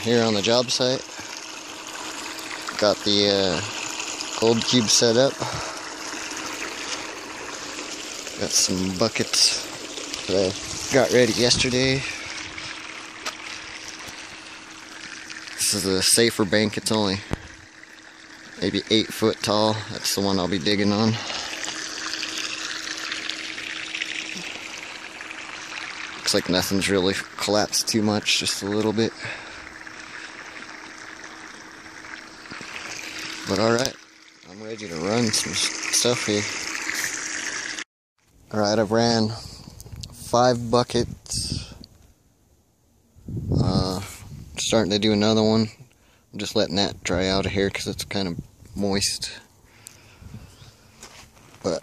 here on the job site. Got the uh, gold cube set up. Got some buckets that I got ready yesterday. This is a safer bank. It's only maybe eight foot tall. That's the one I'll be digging on. Looks like nothing's really collapsed too much, just a little bit. But alright, I'm ready to run some stuff here. Alright, I've ran five buckets. Uh, starting to do another one. I'm just letting that dry out of here because it's kind of moist. But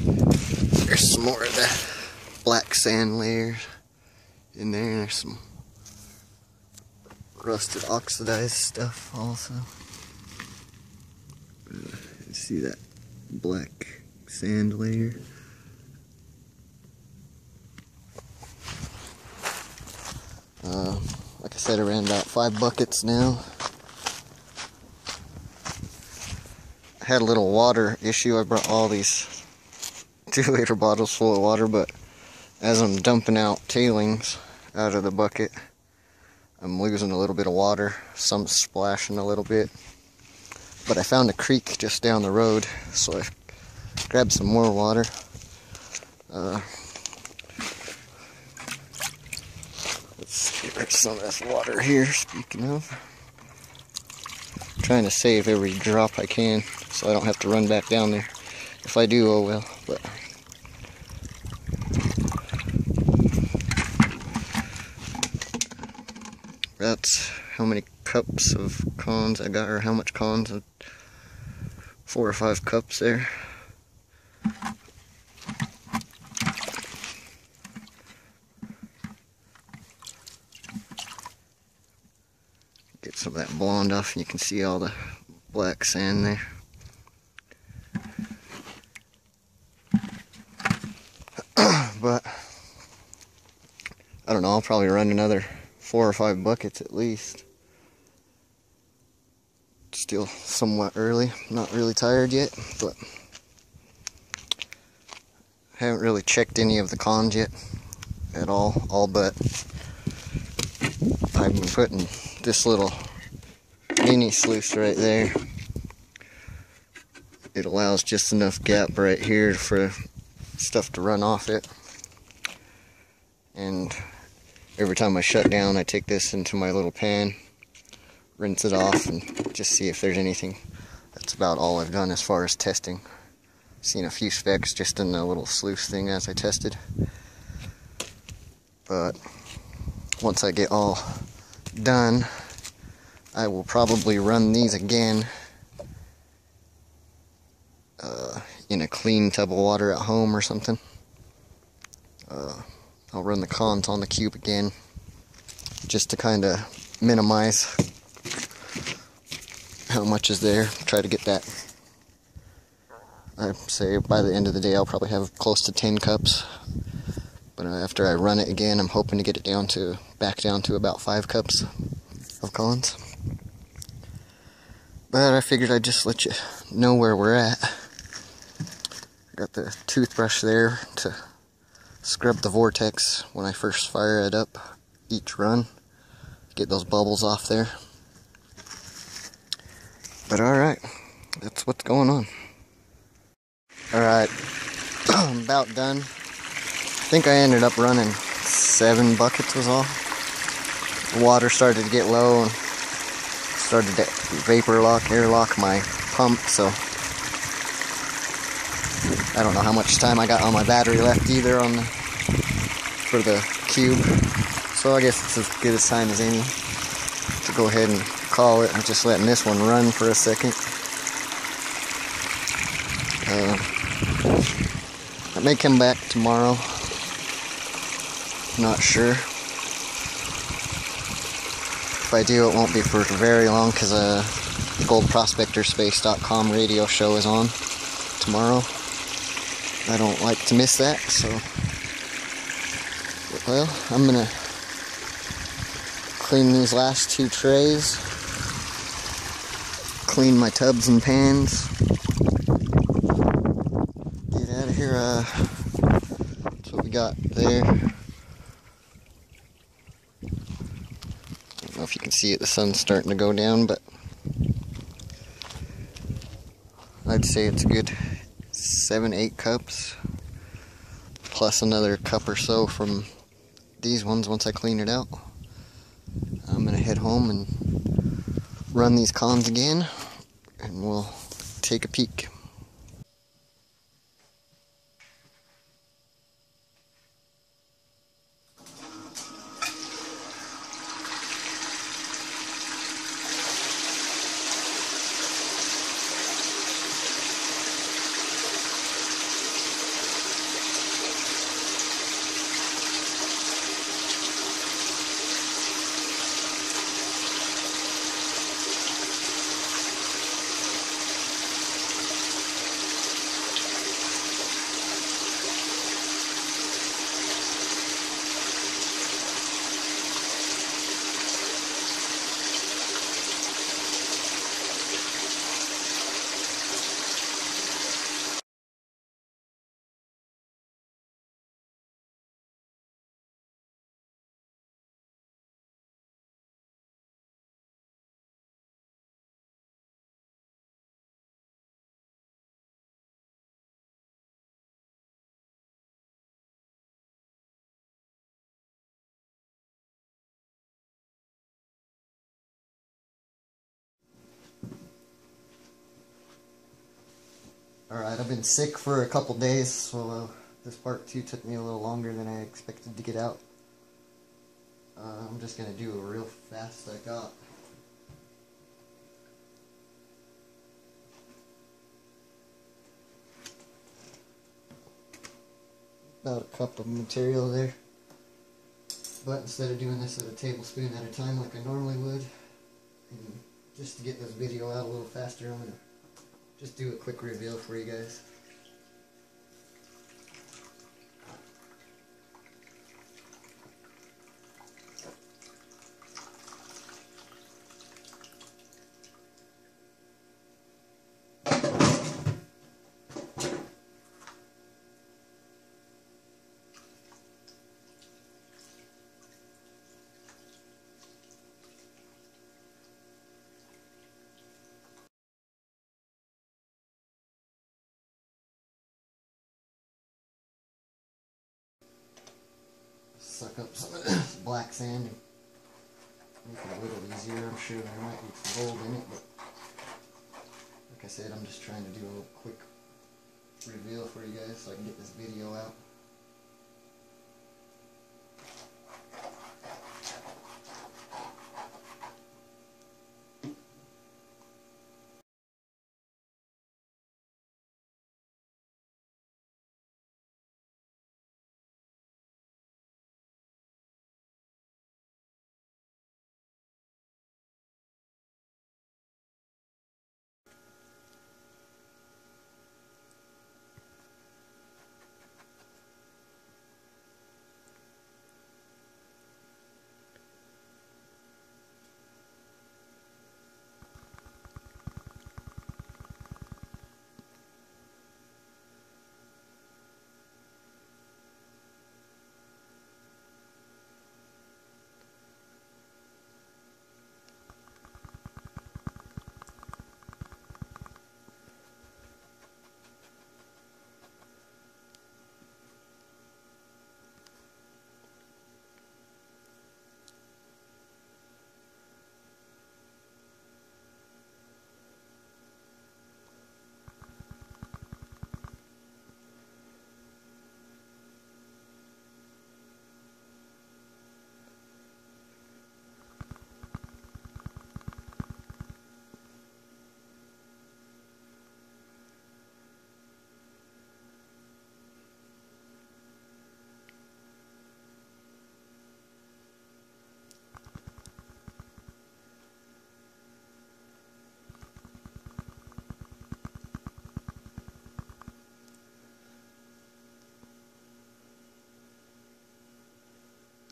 there's some more of the black sand layers in there. There's some rusted oxidized stuff also. Uh, see that black sand layer? Uh, like I said, I ran about five buckets now. I had a little water issue. I brought all these two liter bottles full of water, but as I'm dumping out tailings out of the bucket, I'm losing a little bit of water, some splashing a little bit. But I found a creek just down the road, so I grabbed some more water. Uh, let's see, there's some of this water here, speaking of. I'm trying to save every drop I can so I don't have to run back down there. If I do, oh well. But that's how many cups of cons I got, or how much cons. Four or five cups there. Get some of that blonde off, and you can see all the black sand there. but I don't know, I'll probably run another four or five buckets at least. Still somewhat early, not really tired yet, but haven't really checked any of the cons yet at all, all but I've been putting this little mini sluice right there. It allows just enough gap right here for stuff to run off it. And every time I shut down, I take this into my little pan, rinse it off, and just see if there's anything. That's about all I've done as far as testing. Seen a few specks just in the little sluice thing as I tested. But once I get all done, I will probably run these again uh, in a clean tub of water at home or something. Uh, run the cons on the cube again just to kind of minimize how much is there. Try to get that. I say by the end of the day I'll probably have close to 10 cups. But after I run it again, I'm hoping to get it down to back down to about 5 cups of cons. But I figured I'd just let you know where we're at. Got the toothbrush there to scrub the vortex when I first fire it up each run. Get those bubbles off there. But alright, that's what's going on. Alright, I'm about done. I think I ended up running seven buckets was all. The water started to get low and started to vapor lock, airlock my pump, so I don't know how much time I got on my battery left either on the, for the cube. So I guess it's as good a time as any to go ahead and call it. I'm just letting this one run for a second. Uh, I may come back tomorrow. Not sure. If I do, it won't be for very long because uh, goldprospectorspace.com radio show is on tomorrow. I don't like to miss that, so well, I'm gonna clean these last two trays. Clean my tubs and pans. Get out of here. Uh, that's what we got there. I don't know if you can see it, the sun's starting to go down, but I'd say it's good seven, eight cups, plus another cup or so from these ones once I clean it out. I'm gonna head home and run these cons again, and we'll take a peek. Alright, I've been sick for a couple days, so uh, this part 2 took me a little longer than I expected to get out. Uh, I'm just going to do a real fast I got. About a cup of material there. But instead of doing this at a tablespoon at a time like I normally would, just to get this video out a little faster, I'm going to just do a quick reveal for you guys. Suck up some of this black sand and make it a little easier. I'm sure there might be some gold in it, but like I said, I'm just trying to do a quick reveal for you guys so I can get this video out.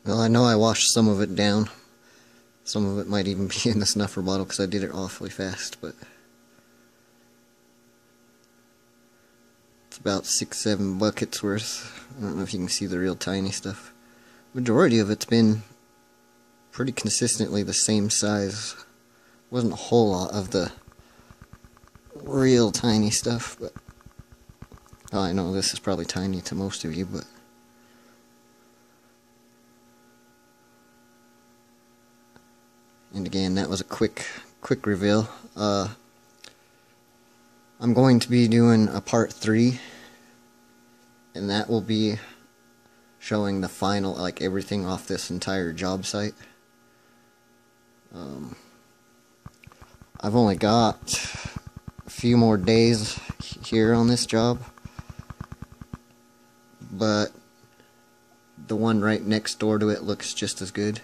Well, I know I washed some of it down. Some of it might even be in the snuffer bottle because I did it awfully fast, but it's about six, seven buckets worth. I don't know if you can see the real tiny stuff. Majority of it's been pretty consistently the same size. Wasn't a whole lot of the real tiny stuff, but oh, I know this is probably tiny to most of you, but and again, that was a quick, quick reveal. Uh, I'm going to be doing a part three, and that will be showing the final, like everything off this entire job site. Um, I've only got a few more days here on this job, but the one right next door to it looks just as good.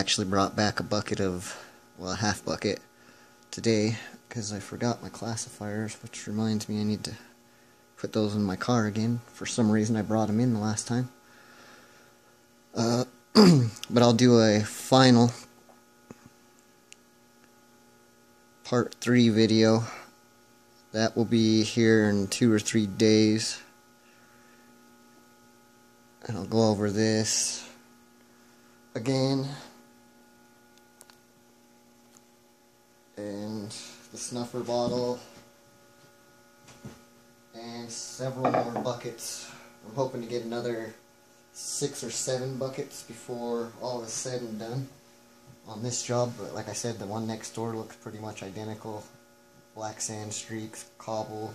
Actually brought back a bucket of, well, a half bucket today because I forgot my classifiers, which reminds me I need to put those in my car again. For some reason, I brought them in the last time. Uh, but I'll do a final part 3 video. That will be here in two or three days. And I'll go over this again. And the snuffer bottle. And several more buckets. I'm hoping to get another six or seven buckets before all is said and done on this job. But like I said, the one next door looks pretty much identical. Black sand streaks, cobble.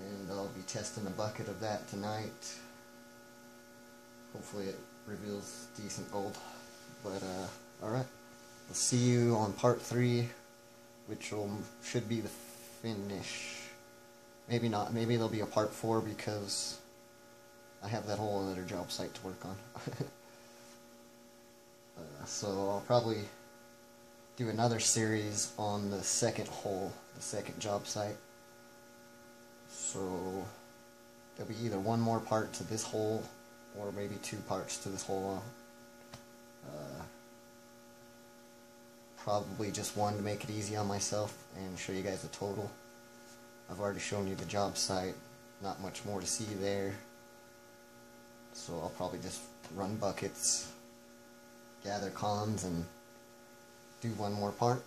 And I'll be testing a bucket of that tonight. Hopefully it reveals decent gold. But, uh, alright. We'll see you on part 3, which will, should be the finish. Maybe not. Maybe there'll be a part 4 because I have that whole other job site to work on. uh, so I'll probably do another series on the second hole, the second job site. So there'll be either one more part to this hole or maybe two parts to this whole uh, probably just one to make it easy on myself and show you guys the total. I've already shown you the job site not much more to see there. So I'll probably just run buckets gather columns, and do one more part